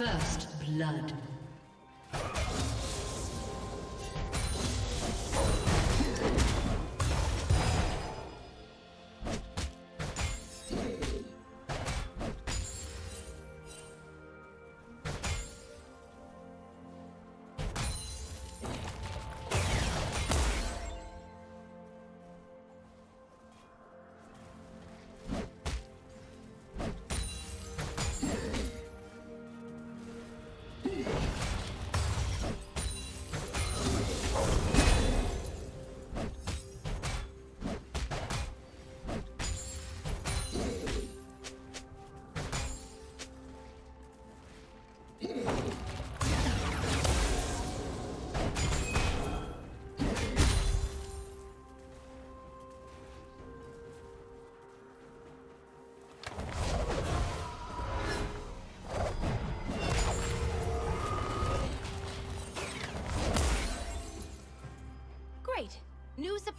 First blood.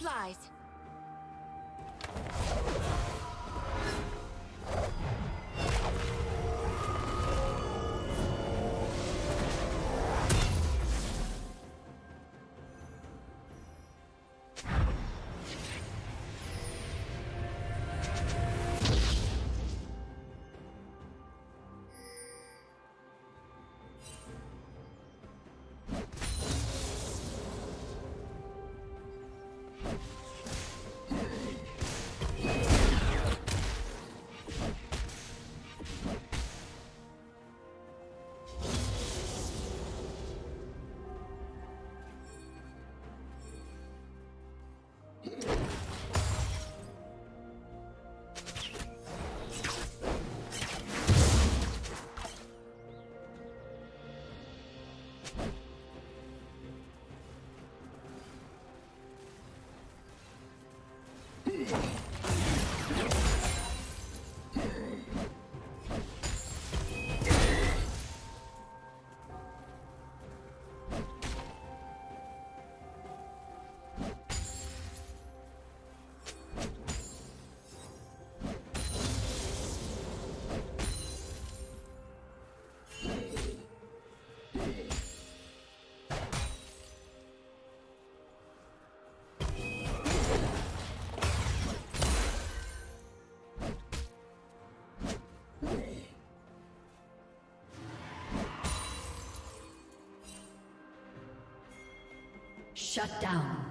Supplies. Shut down.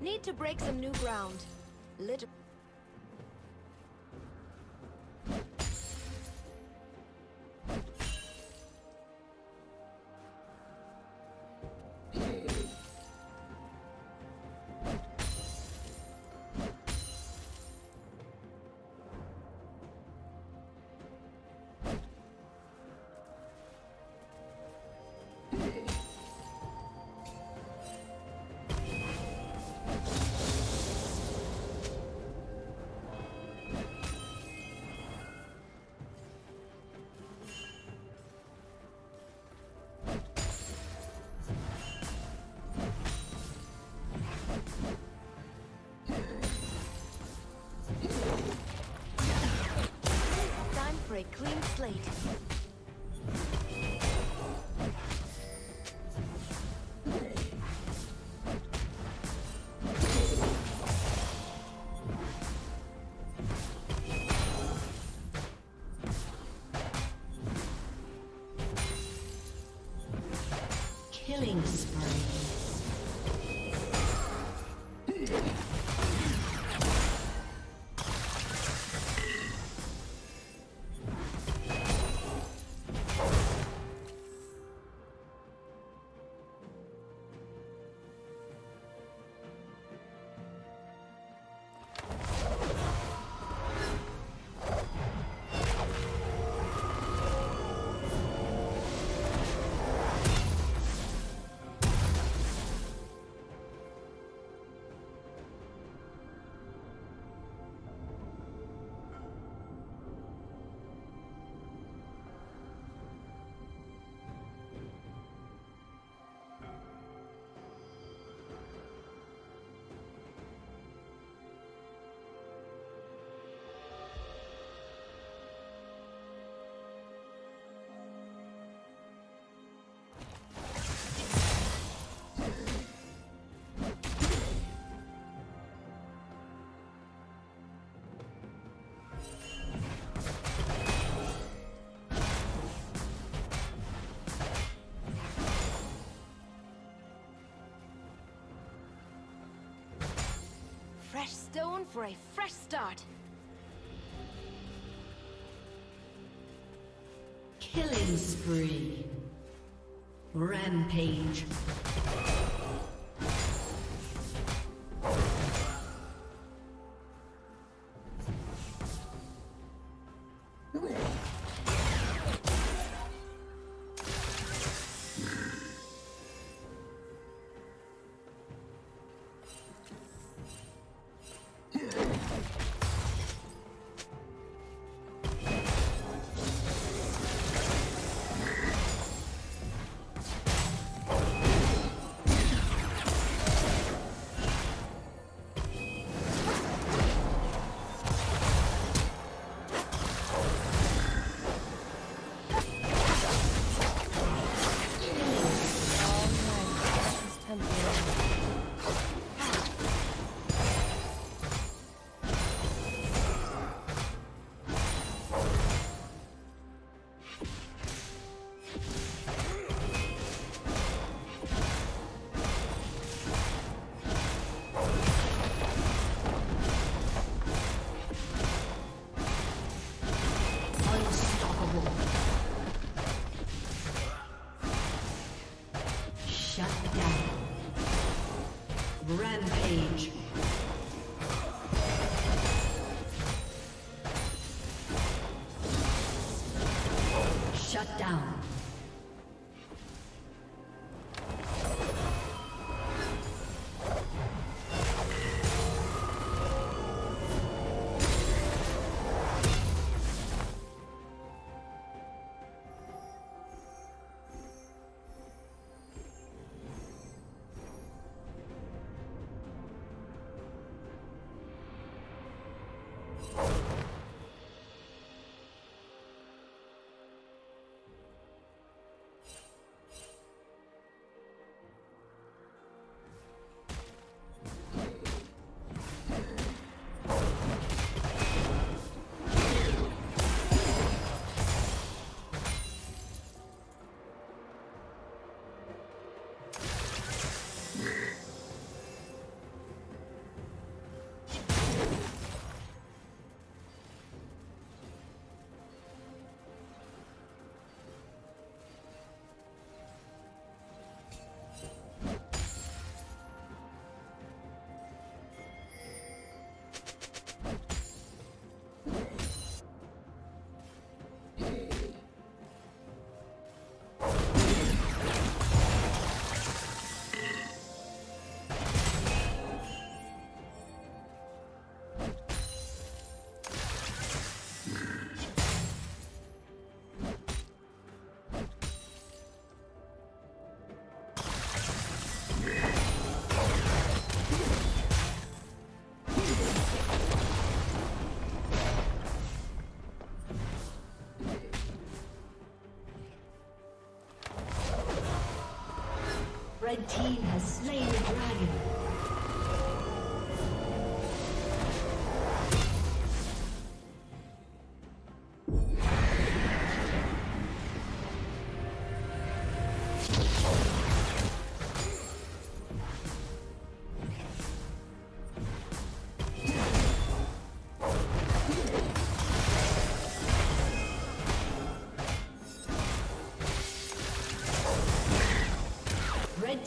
Need to break some new ground. Little fresh stone for a fresh start. Killing spree. Rampage. Down. Team has slain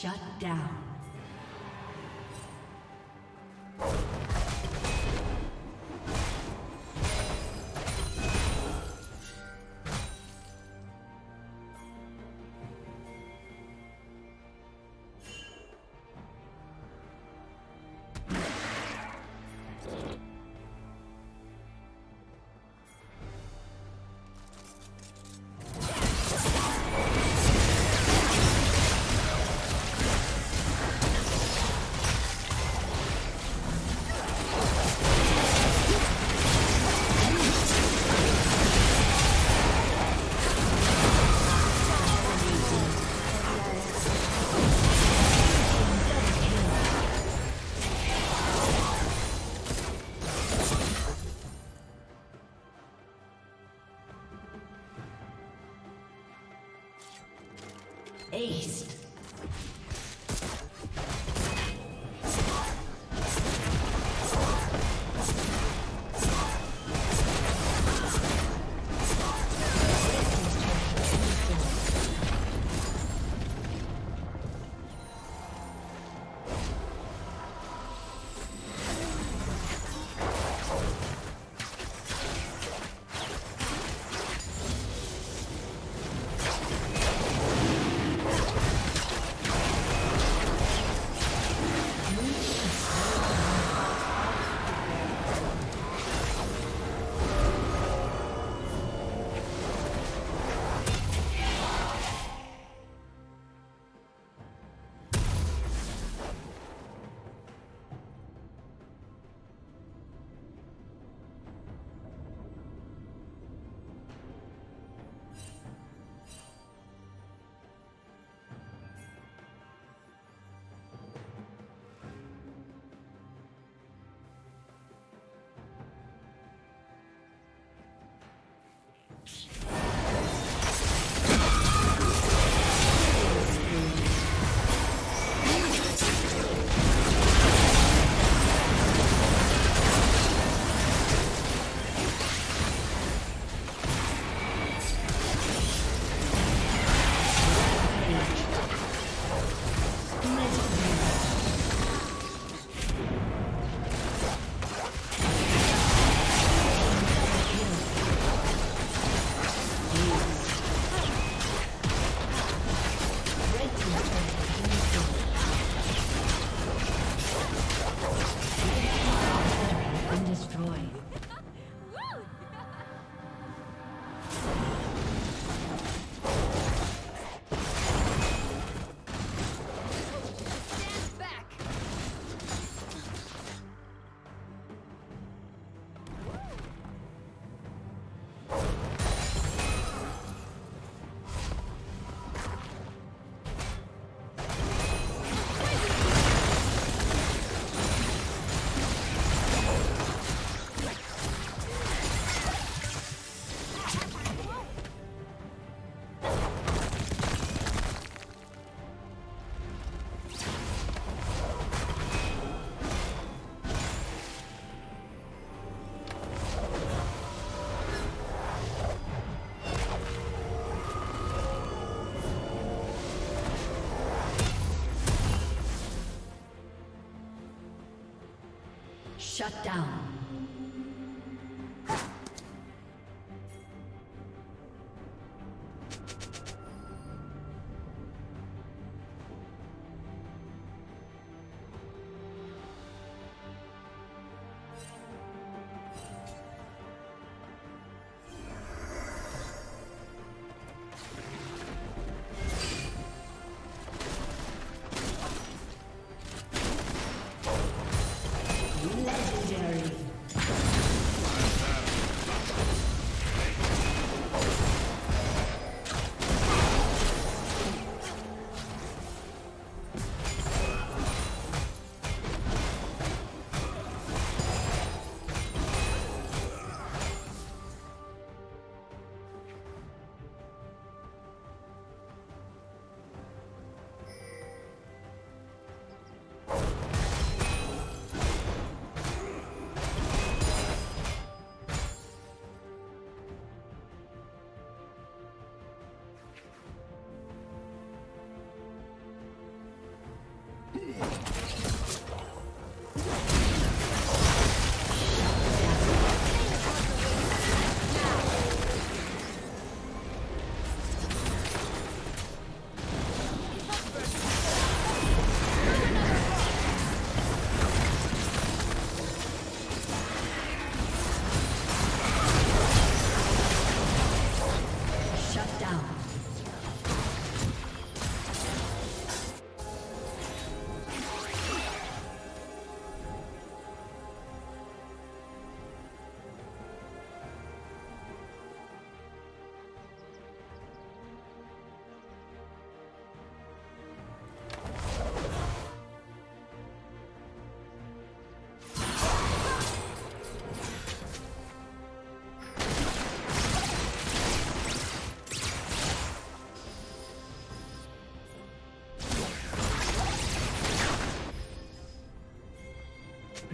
Shut down. Shut down.